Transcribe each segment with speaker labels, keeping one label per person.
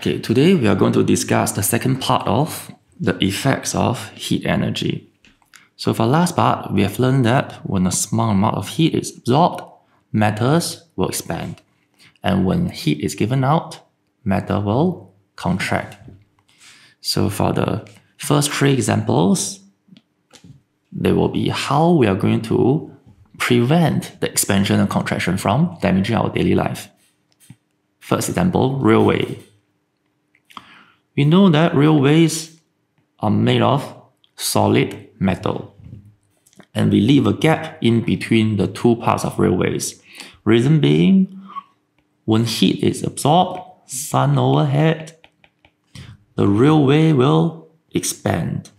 Speaker 1: Okay, today we are going to discuss the second part of the effects of heat energy. So for the last part, we have learned that when a small amount of heat is absorbed, metals will expand. And when heat is given out, matter will contract. So for the first three examples, they will be how we are going to prevent the expansion and contraction from damaging our daily life. First example, railway. We know that railways are made of solid metal. And we leave a gap in between the two parts of railways. Reason being, when heat is absorbed, sun overhead, the railway will expand.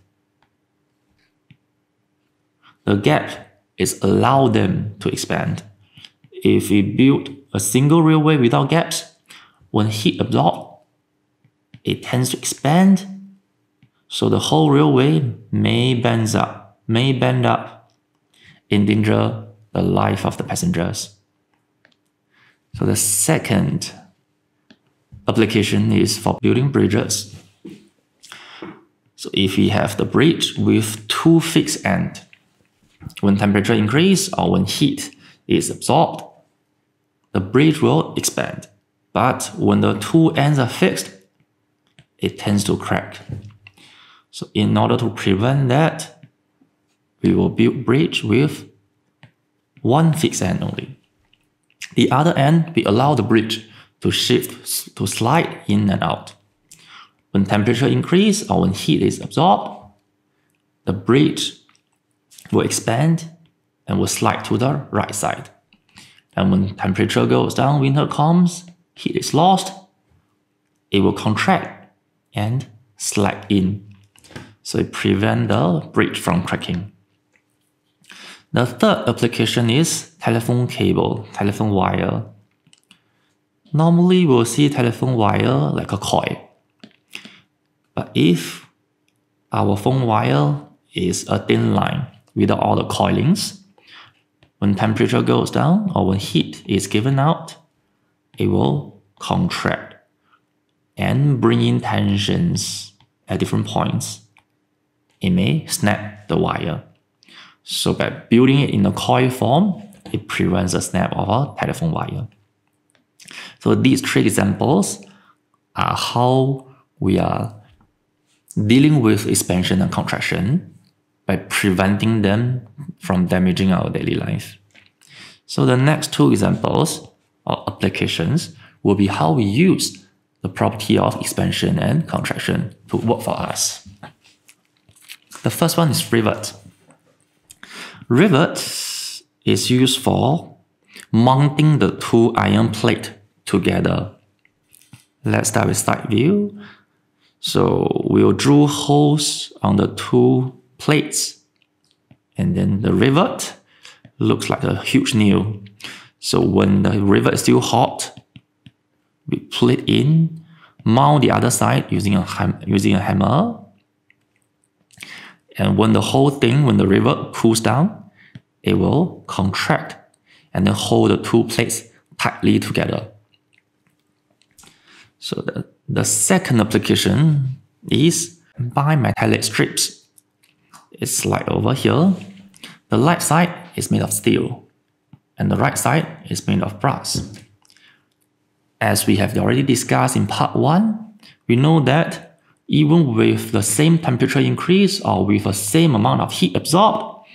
Speaker 1: The gap is allow them to expand. If we build a single railway without gaps, when heat absorbed, it tends to expand, so the whole railway may bend up, may bend up, endanger the life of the passengers. So the second application is for building bridges. So if we have the bridge with two fixed ends, when temperature increase or when heat is absorbed, the bridge will expand. But when the two ends are fixed, it tends to crack. So in order to prevent that, we will build bridge with one fixed end only. The other end, we allow the bridge to shift, to slide in and out. When temperature increase or when heat is absorbed, the bridge will expand and will slide to the right side. And when temperature goes down, winter comes, heat is lost, it will contract and slide in. So it prevent the bridge from cracking. The third application is telephone cable, telephone wire. Normally we'll see telephone wire like a coil. But if our phone wire is a thin line without all the coilings, when temperature goes down or when heat is given out, it will contract and bring in tensions at different points, it may snap the wire. So by building it in a coil form, it prevents the snap of a telephone wire. So these three examples are how we are dealing with expansion and contraction by preventing them from damaging our daily life. So the next two examples or applications will be how we use the property of expansion and contraction to work for us. The first one is rivet. Rivet is used for mounting the two iron plate together. Let's start with side view. So we'll drill holes on the two plates and then the rivet looks like a huge nail. So when the rivet is still hot, pull it in, mount the other side using a, using a hammer. And when the whole thing, when the rivet cools down, it will contract and then hold the two plates tightly together. So the, the second application is bimetallic strips. It's like over here. The left side is made of steel and the right side is made of brass. As we have already discussed in part 1, we know that even with the same temperature increase or with the same amount of heat absorbed,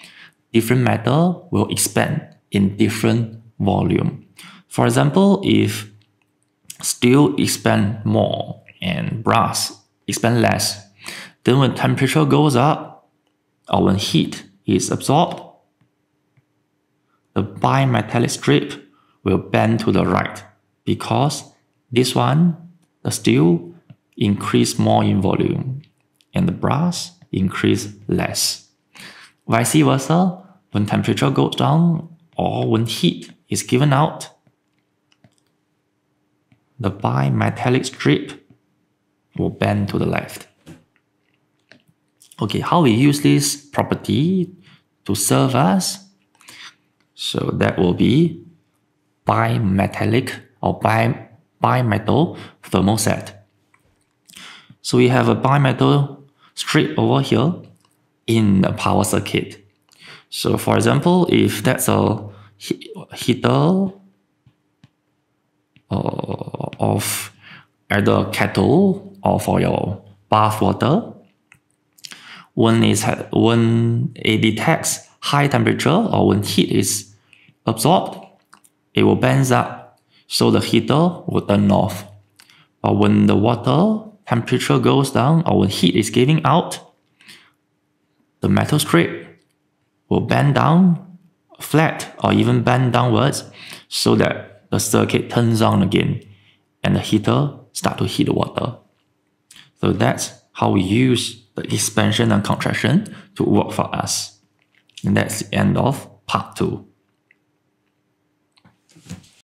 Speaker 1: different metal will expand in different volume. For example, if steel expand more and brass expand less, then when temperature goes up or when heat is absorbed, the bimetallic strip will bend to the right because this one, the steel increase more in volume and the brass increase less. Vice versa, when temperature goes down or when heat is given out, the bimetallic strip will bend to the left. Okay, how we use this property to serve us? So that will be bimetallic or bi bimetal thermoset. So we have a bimetal strip over here in the power circuit. So for example, if that's a heater uh, of either kettle or for your bath water, when, it's, when it detects high temperature or when heat is absorbed, it will bend up, so the heater will turn off. But when the water temperature goes down or when heat is giving out, the metal strip will bend down flat or even bend downwards so that the circuit turns on again and the heater start to heat the water. So that's how we use the expansion and contraction to work for us. And that's the end of part two.